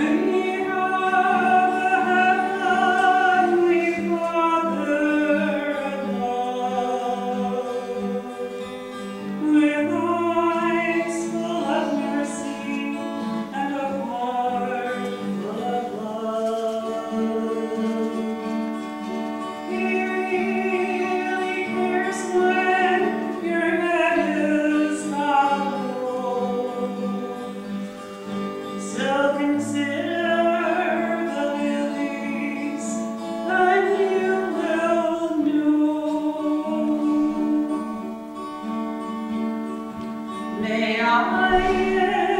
away. He